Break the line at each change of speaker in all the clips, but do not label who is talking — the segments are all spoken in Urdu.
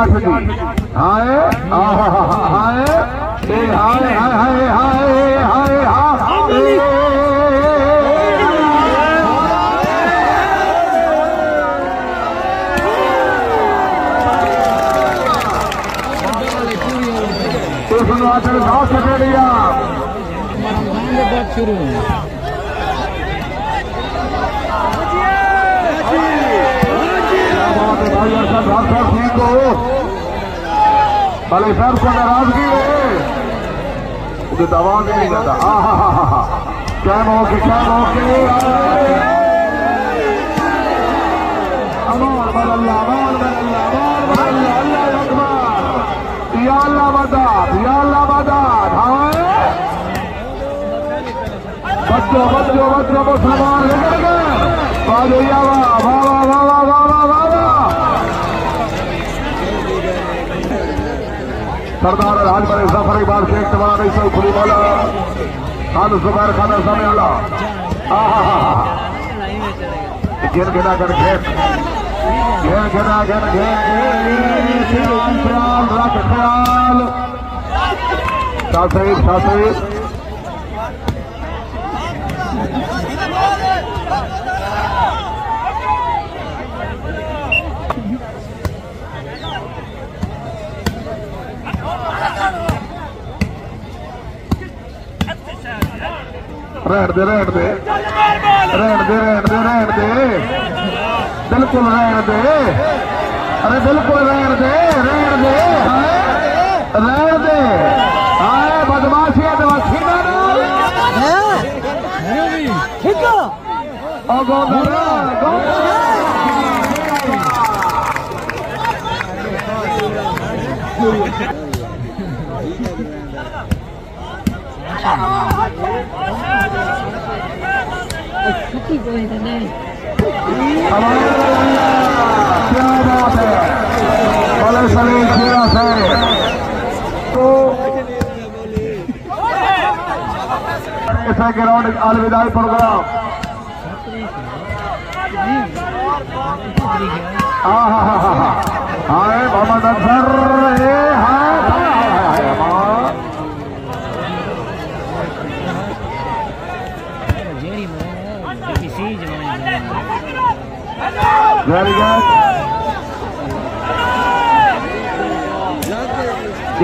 اس لیا
بات شروع ہے
بھائی ایسا ڈاکٹر ٹھیک ہو بھلے صاحب کو ناراضگی ہے مجھے دوا نہیں کرتا ہاں ہاں ہاں ہاں کیا موقع کیا موقع امان بل اللہ امان بل اللہ امان بل اللہ اللہ اکبر یا اللہ مسلمان نکل گئے واہ واہ واہ واہ واہ واہ واہ واہ سردار راج بڑے سفر اقبال شیخ تمہارا نہیں سو کھلی والا خان زبیر خان سامنے والا گن گنا کر کھیت گن گنا گن گن خیال خیال رکھ بالکل رہے بالکل
چھٹی کوئی نہیں
کیا بات ہے سلیم سے تو اسے گراؤنڈ الوداعی پروگرام ہاں ہاں ہاں ہاں ہائے محمد انصر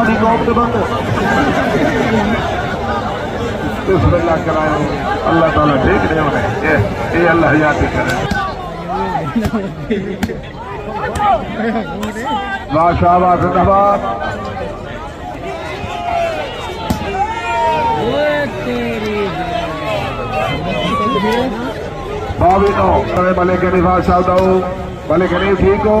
قوم کے بند بسم اللہ کرائے اللہ تعالیٰ ٹھیک نہیں ہونے یہ اللہ یاد کرے بادشاہ آباد زندہ باد بابی نو ارے بھلے کے نفاذ صاحب دو بھلے کے نہیں ٹھیک ہو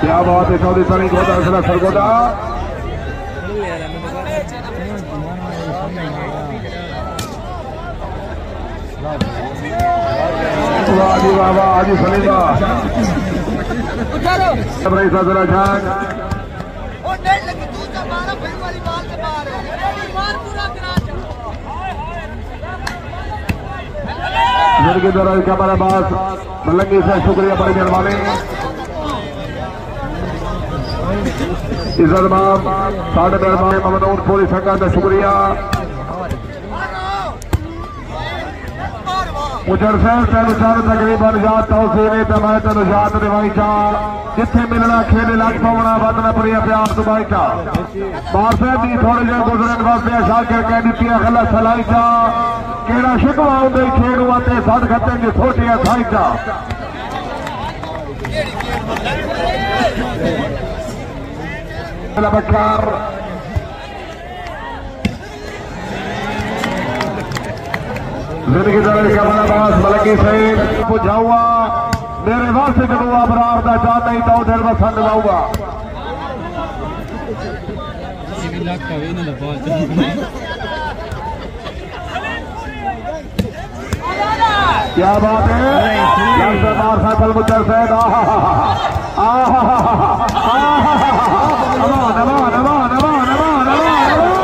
کیا بات ہے سعودی
سرنگ ہوتا ہے
سرگودا آجی بابا، آجی سلیما سب رہی
سا ذرا جھاگ
زندگی سے شکریہ بڑی مہربانی عزت مام ساڈے مہربان ممنون پوری سنگت کا شکریہ۔ اجڑ صاحب تین چار تقریباً یاد تو سینے تو میں تین یاد دوائی چاہ جتھے ملنا کھیل لگ پاؤنا ود میں پڑیا پیار دبائی چاہ بار صاحب دی تھوڑے جہاں گزرن واسطے شاکر کہہ دیتی ہے خلا سلائی چاہ کیڑا شکوا آدھے کھیڑ آتے سٹ کھتے جی چھوٹیاں کھائی چاہ بکار زندگی دار کمال عباس ملکی صاحب بجھاؤا میرے واسطے جب وہ ابرار دا چاہتا ہی تو دل بسند لاؤگا کیا بات ہے لفظ مار صاحب المجر صاحب آہا آہا آہا امان امان امان امان امان امان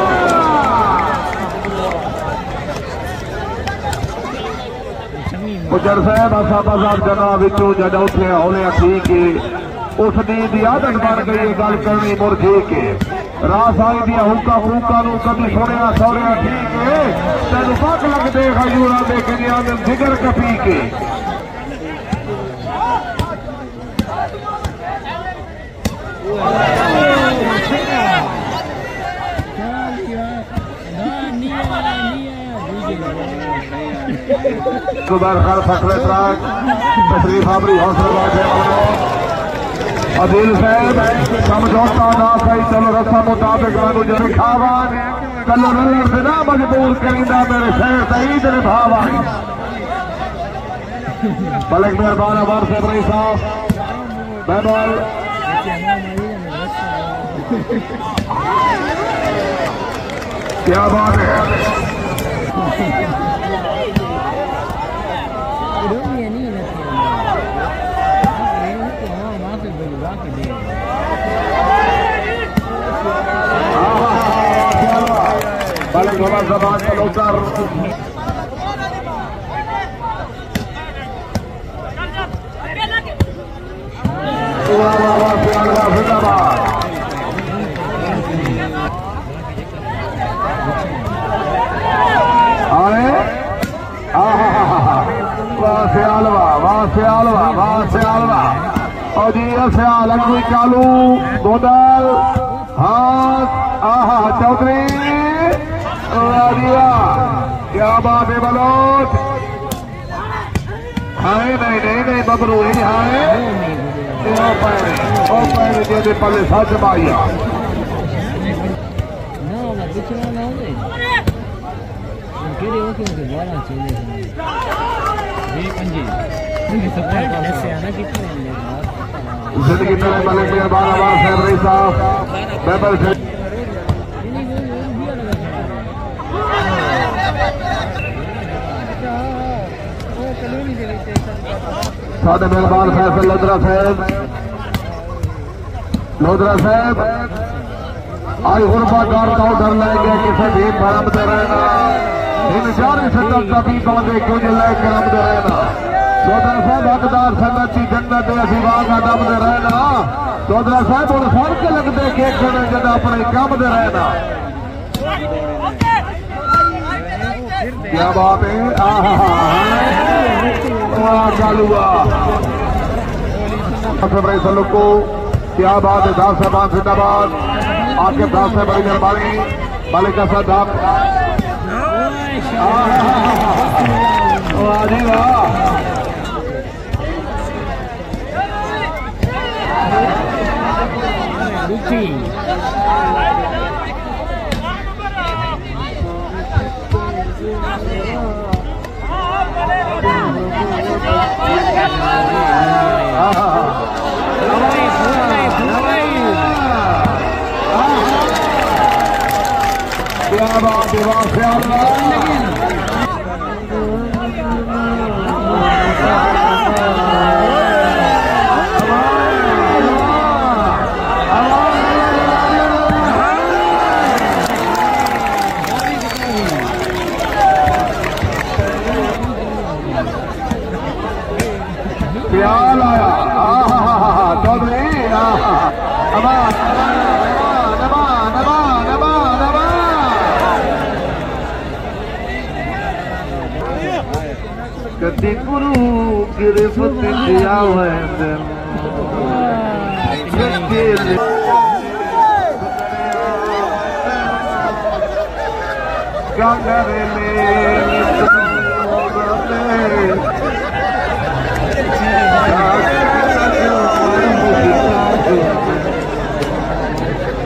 مجر صاحب اسا بازار جناب وچوں جد اٹھے ہولے ٹھیک ہے اس دی دی عادت بن گئی ہے گل کرنی مر ٹھیک ہے راس آئی دیا حکا حکا نو کبھی سوڑیا سوڑیا ٹھیک ہے تینو پاک لگ دے خیورا دے کنیا دے جگر کپی کے صبح خیر فخر تراک تشریف آبری حوصل باٹھے عدیل صاحب سمجھوتا نہ صحیح چلو رسا مطابق میں جو دکھاوا۔ کلو نلر سے نہ مجبور کریندہ میرے شہر سعید نے بھاوا۔ بلک مہربان عبار سے بری صاحب بہبال کیا بات ہے؟ زبان چلو کر۔ واہ واہ واہ زندہ باد آئے واہ سیال واہ واہ سیال واہ واہ سیال واہ اور اگوی کالو گودل ہاتھ آہا چودھری کیا بات ہے بلوچ ہائے نہیں نہیں نہیں ببرو ہی ہائے پلے سچ
یہ پنجی
زندگی میں ملک میں بارہ بار صاحب رئی صاحب بیبل سے ساڈے مہربان فیصل لودرا صاحب لودرا صاحب آج غربا دار کا ڈر لے گیا کسی بھی برم دے رہنا ان چار سطح کبھی بندے کچھ لے کے رم رہنا۔ لودرا صاحب حقدار سنت کی جنت اسی واہ دم دے رہنا لودرا صاحب ہوں سر کے لگتے کہ جد اپنے کام دے رہنا کیا بات ہے کو کیا بات ہے داس صاحبان زندہ باد آپ کے داس صاحب بڑی مہربانی مالک کا آپ واہ جی واہ کیا گرفت کیا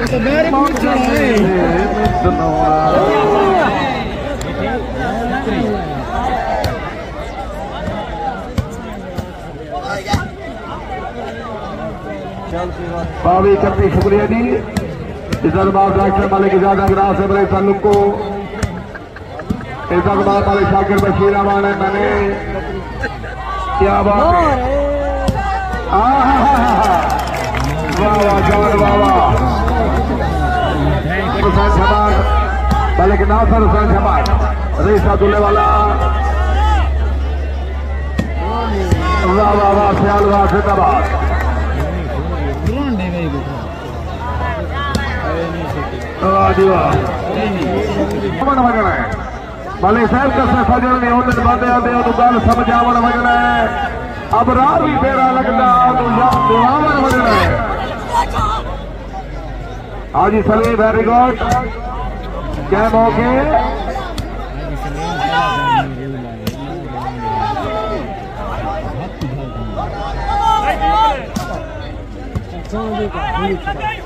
تو میرے پوچھ
باوی چپی شکریہ جی عزت باب ڈاکٹر مالک اجازت گراس سے بڑے تعلق کو عزت باب والے شاکر بشیر امان ہے میں نے کیا بات واہ واہ جان واہ واہ۔ حسین شباد ملک ناصر حسین شباد ریسا دلے والا۔ واہ واہ واہ سیال واہ زندہ
دے
وجنا ہے بھلے صاحب کسے سجن نہیں ہوندے بندے آندے او گل سمجھاون وجنا ہے اب راہ بھی تیرا لگدا تو دعاون وجنا ہے حاجی سلیم ویری گڈ کیا موقع آہا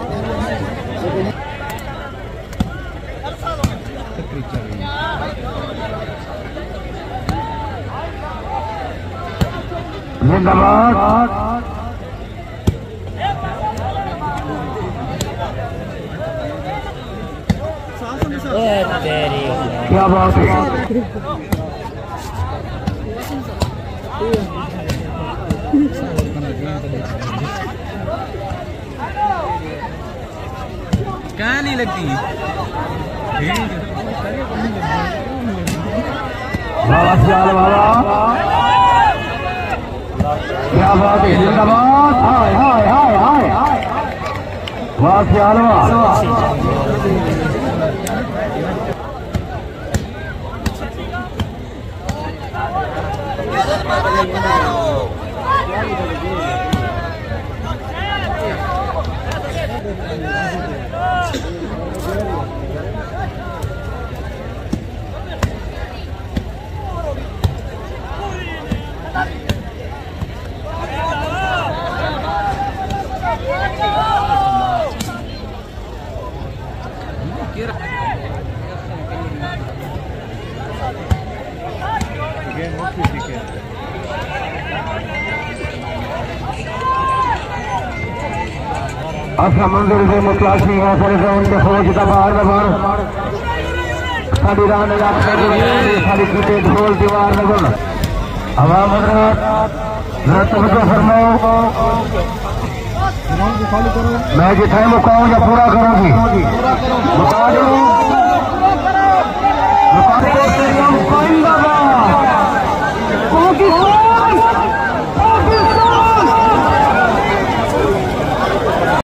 زندہ باد۔
تیری
کیا بات ہے؟
کہاں نہیں لگتی؟
بابا سیال بابا کیا بات ہے زندہ باد ہائے ہائے ہائے ہائے منظر کے متلاشی ہیں پھر ان کے فوج دبار دبار ساری ران ساری کیتے ڈھول دیوار نگل عوام حضرات ذرا توجہ فرماؤ میں جتنے مکاؤں یا پورا کروں گی بتا دوں مکاؤں